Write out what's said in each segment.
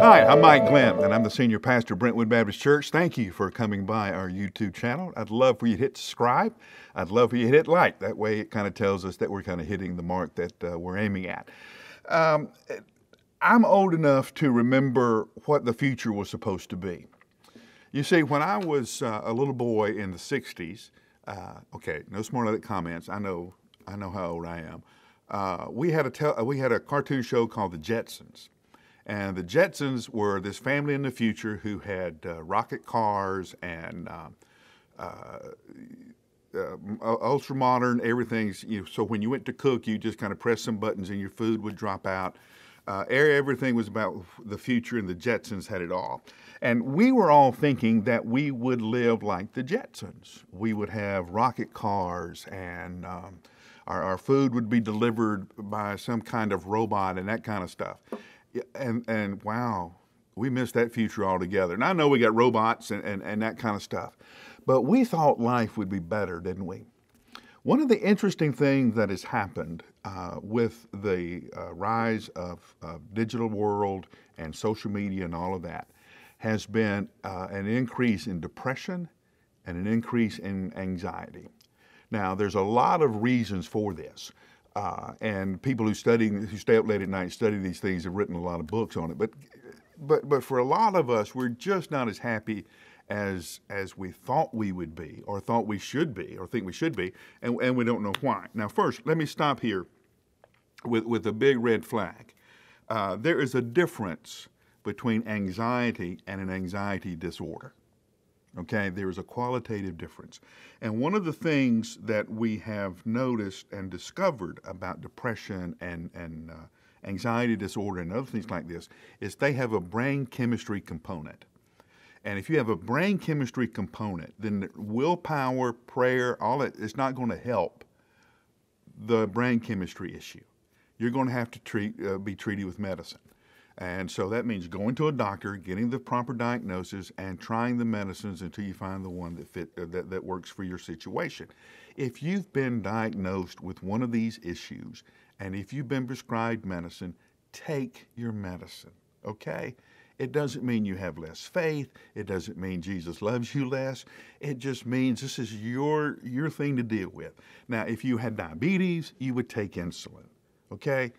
Hi, I'm Mike Glenn, and I'm the senior pastor of Brentwood Baptist Church. Thank you for coming by our YouTube channel. I'd love for you to hit subscribe. I'd love for you to hit like. That way, it kind of tells us that we're kind of hitting the mark that uh, we're aiming at. Um, I'm old enough to remember what the future was supposed to be. You see, when I was uh, a little boy in the 60s, uh, okay, no smart comments. I know, I know how old I am. Uh, we had a we had a cartoon show called The Jetsons, and the Jetsons were this family in the future who had uh, rocket cars and um, uh, uh, ultra modern everything's. You know, so when you went to cook, you just kind of press some buttons and your food would drop out. Uh, everything was about the future, and the Jetsons had it all. And we were all thinking that we would live like the Jetsons. We would have rocket cars, and um, our, our food would be delivered by some kind of robot and that kind of stuff. And, and wow, we missed that future altogether. And I know we got robots and, and, and that kind of stuff, but we thought life would be better, didn't we? One of the interesting things that has happened uh, with the uh, rise of, of, digital world and social media and all of that has been uh, an increase in depression and an increase in anxiety. Now, there's a lot of reasons for this. Uh, and people who study, who stay up late at night, and study these things, have written a lot of books on it. But, but, but for a lot of us, we're just not as happy as as we thought we would be, or thought we should be, or think we should be, and, and we don't know why. Now, first, let me stop here with with a big red flag. Uh, there is a difference between anxiety and an anxiety disorder. Okay, there is a qualitative difference. And one of the things that we have noticed and discovered about depression and, and uh, anxiety disorder and other things like this is they have a brain chemistry component. And if you have a brain chemistry component, then willpower, prayer, all that is not going to help the brain chemistry issue. You're going to have to treat, uh, be treated with medicine. And so that means going to a doctor, getting the proper diagnosis, and trying the medicines until you find the one that, fit, uh, that, that works for your situation. If you've been diagnosed with one of these issues, and if you've been prescribed medicine, take your medicine, okay? It doesn't mean you have less faith. It doesn't mean Jesus loves you less. It just means this is your, your thing to deal with. Now, if you had diabetes, you would take insulin, okay?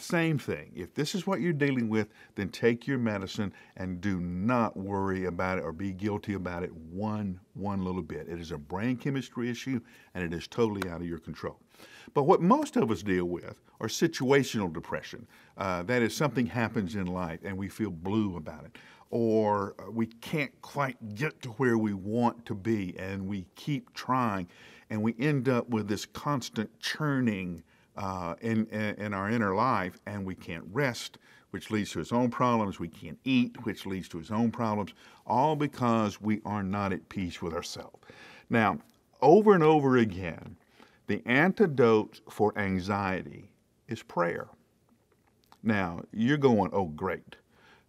Same thing. If this is what you're dealing with, then take your medicine and do not worry about it or be guilty about it one one little bit. It is a brain chemistry issue and it is totally out of your control. But what most of us deal with are situational depression. Uh, that is, something happens in life and we feel blue about it, or we can't quite get to where we want to be and we keep trying and we end up with this constant churning uh, in, in our inner life, and we can't rest, which leads to his own problems. We can't eat, which leads to his own problems, all because we are not at peace with ourselves. Now, over and over again, the antidote for anxiety is prayer. Now, you're going, oh, great.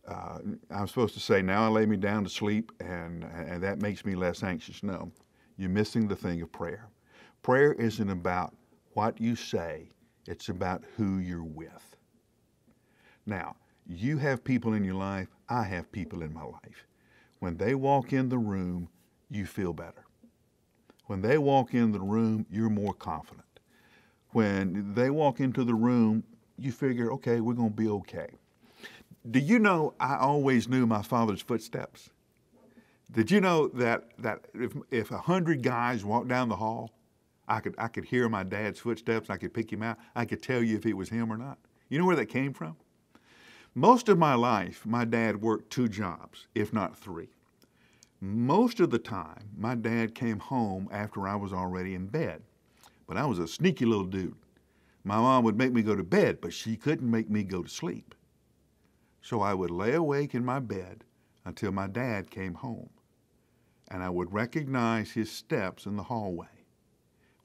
Uh, I'm supposed to say, now I lay me down to sleep and, and that makes me less anxious. No, you're missing the thing of prayer. Prayer isn't about what you say, it's about who you're with. Now, you have people in your life, I have people in my life. When they walk in the room, you feel better. When they walk in the room, you're more confident. When they walk into the room, you figure, okay, we're going to be okay. Do you know I always knew my father's footsteps? Did you know that, that if, if a hundred guys walked down the hall, I could, I could hear my dad's footsteps. I could pick him out. I could tell you if it was him or not. You know where that came from? Most of my life, my dad worked two jobs, if not three. Most of the time, my dad came home after I was already in bed. But I was a sneaky little dude. My mom would make me go to bed, but she couldn't make me go to sleep. So I would lay awake in my bed until my dad came home. And I would recognize his steps in the hallway.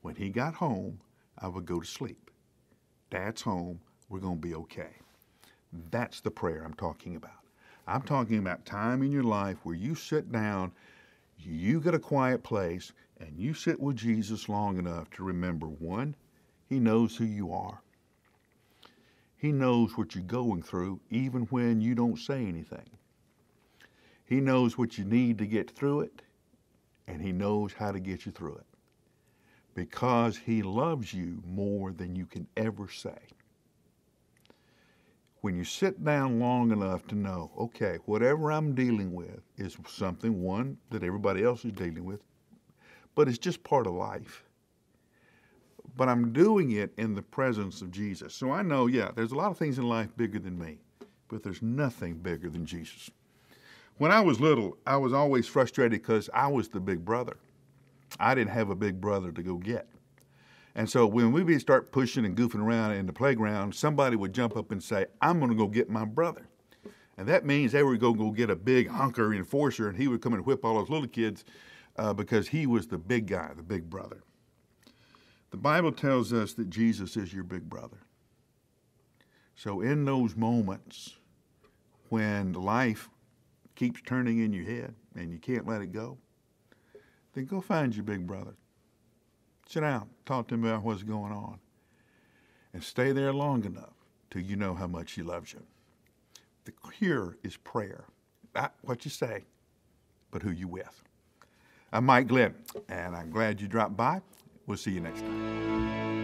When he got home, I would go to sleep. Dad's home, we're going to be okay. That's the prayer I'm talking about. I'm talking about time in your life where you sit down, you get a quiet place, and you sit with Jesus long enough to remember one, He knows who you are. He knows what you're going through even when you don't say anything. He knows what you need to get through it, and He knows how to get you through it because He loves you more than you can ever say. When you sit down long enough to know, okay, whatever I'm dealing with is something, one, that everybody else is dealing with, but it's just part of life. But I'm doing it in the presence of Jesus. So I know, yeah, there's a lot of things in life bigger than me, but there's nothing bigger than Jesus. When I was little, I was always frustrated because I was the big brother. I didn't have a big brother to go get. And so when we would start pushing and goofing around in the playground, somebody would jump up and say, I'm going to go get my brother. And that means they were going to go get a big hunker enforcer, and he would come and whip all those little kids uh, because he was the big guy, the big brother. The Bible tells us that Jesus is your big brother. So in those moments when life keeps turning in your head and you can't let it go, then go find your big brother. Sit down, talk to him about what's going on, and stay there long enough till you know how much he loves you. The cure is prayer. Not what you say, but who you with. I'm Mike Glenn, and I'm glad you dropped by. We'll see you next time.